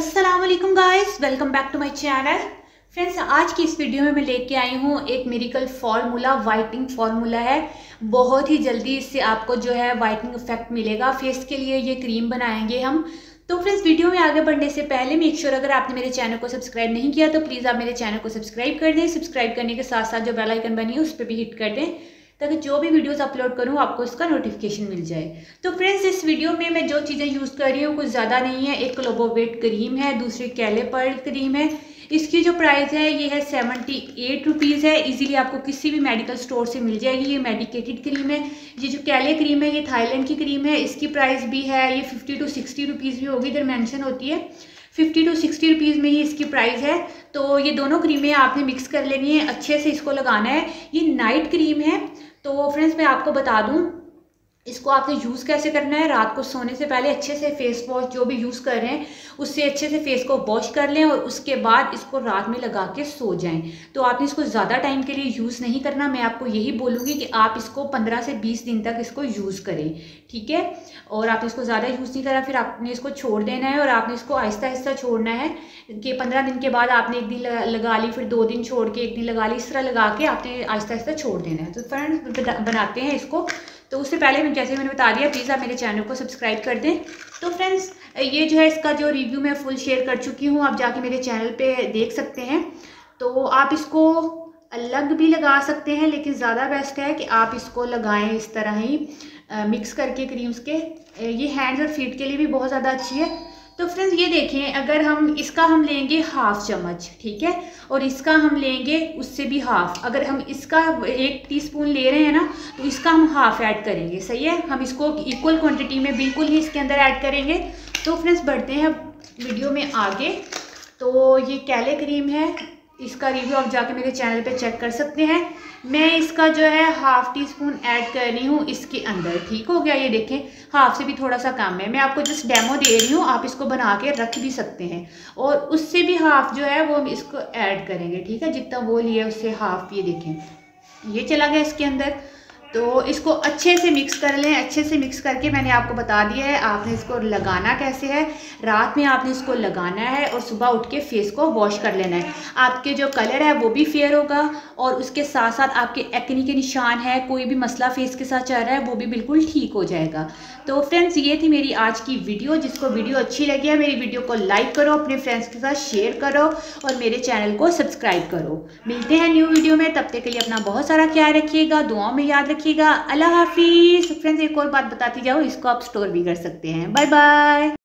Aslam guys welcome back to my channel friends आज की इस वीडियो में मैं लेके आई हूँ एक मेरिकल फार्मूला वाइटनिंग फार्मूला है। बहुत ही जल्दी इससे आपको जो है वाइटनिंग इफ़ेक्ट मिलेगा। फेस के लिए ये क्रीम बनाएँगे हम। तो फ्रेंड्स वीडियो में आगे बढ़ने से पहले मेक श्योर अगर आपने मेरे चैनल को सब्सक्राइब नहीं किया तो प्लीज़ आप मेरे चैनल को सब्सक्राइब कर दें। सब्सक्राइब करने के साथ साथ जो बेल आइकन बनी है, उस पर भी हिट कर दें। ताकि जो भी वीडियोस अपलोड करूँ, आपको इसका नोटिफिकेशन मिल जाए। तो फ्रेंड्स इस वीडियो में मैं जो चीज़ें यूज़ कर रही हूँ, कुछ ज़्यादा नहीं है। एक लोबोवेट क्रीम है, दूसरी कैले पर्ल क्रीम है। इसकी जो प्राइस है, ये है सेवेंटी एट रुपीज़ है। इजीली आपको किसी भी मेडिकल स्टोर से मिल जाएगी। ये मेडिकेटेड क्रीम है। ये जो कैले क्रीम है, ये थाईलैंड की क्रीम है। इसकी प्राइस भी है, ये फिफ्टी टू सिक्सटी रुपीज़ भी होगी, इधर मैंशन होती है। फिफ्टी टू सिक्सटी रुपीज़ में ही इसकी प्राइस है। तो ये दोनों क्रीमें आपने मिक्स कर लेनी है। अच्छे से इसको लगाना है। ये नाइट क्रीम है। तो फ्रेंड्स मैं आपको बता दूँ इसको आपने यूज़ कैसे करना है? रात को सोने से पहले अच्छे से फेस वॉश जो भी यूज़ कर रहे हैं, उससे अच्छे से फेस को वॉश कर लें और उसके बाद इसको रात में लगा के सो जाएँ। तो आपने इसको ज़्यादा टाइम के लिए यूज़ नहीं करना। मैं आपको यही बोलूँगी कि आप इसको 15 से 20 दिन तक इसको यूज़ करें। ठीक है? और आपने इसको ज़्यादा यूज़ नहीं करना फिर आपने इसको छोड़ देना है और आपने इसको आहिस्ता आहिस्ता छोड़ना है कि पंद्रह दिन के बाद आपने एक दिन लगा ली, फिर दो दिन छोड़ के एक दिन लगा ली, इस तरह लगा के आपने आहिस्ता आहिस्ता छोड़ देना है। तो फ्रेंड्स बनाते हैं इसको। तो उससे पहले मैं जैसे मैंने बता दिया प्लीज़ आप मेरे चैनल को सब्सक्राइब कर दें। तो फ्रेंड्स ये जो है इसका जो रिव्यू मैं फुल शेयर कर चुकी हूँ आप जाके मेरे चैनल पर देख सकते हैं। तो आप इसको अलग भी लगा सकते हैं लेकिन ज़्यादा बेस्ट है कि आप इसको लगाएँ इस तरह ही आ, मिक्स करके क्रीम्स के। ये हैंड्स और फीट के लिए भी बहुत ज़्यादा अच्छी है। तो फ्रेंड्स ये देखें, अगर हम, इसका हम लेंगे हाफ़ चम्मच, ठीक है? और इसका हम लेंगे उससे भी हाफ़ अगर हम इसका एक टीस्पून ले रहे हैं ना तो इसका हम हाफ़ ऐड करेंगे. सही है? हम इसको इक्वल क्वांटिटी में बिल्कुल ही इसके अंदर ऐड करेंगे. तो फ्रेंड्स बढ़ते हैं वीडियो में आगे. तो ये कैले क्रीम है. इसका रिव्यू आप जाके मेरे चैनल पे चेक कर सकते हैं. मैं इसका जो है हाफ़ टी स्पून ऐड कर रही हूँ इसके अंदर, ठीक हो गया ये देखें? हाफ़ से भी थोड़ा सा कम है। मैं आपको जस्ट डेमो दे रही हूँ, आप इसको बना के रख भी सकते हैं। और उससे भी हाफ़ जो है वो हम इसको ऐड करेंगे, ठीक है? जितना वो लिया उससे हाफ़ ये देखें। ये चला गया इसके अंदर। तो इसको अच्छे से मिक्स कर लें, अच्छे से मिक्स करके मैंने आपको बता दिया है, आपने इसको लगाना कैसे है। रात में आपने इसको लगाना है और सुबह उठ के फेस को वॉश कर लेना है। आपके जो कलर है वो भी फेयर होगा और उसके साथ साथ आपके एक्नी के निशान है, कोई भी मसला फेस के साथ चल रहा है, वो भी बिल्कुल ठीक हो जाएगा। तो फ्रेंड्स ये थी मेरी आज की वीडियो जिसको वीडियो अच्छी लगी है, मेरी वीडियो को लाइक करो, अपने फ्रेंड्स के साथ शेयर करो और मेरे चैनल को सब्सक्राइब करो। मिलते हैं न्यू वीडियो में, तब तक के लिए अपना बहुत सारा ख्याल रखिएगा, दुआओं में याद रखिएगा। अल्लाह हाफिज़। फ्रेंड्स, एक और बात बताती जाओ इसको आप स्टोर भी कर सकते हैं। Bye bye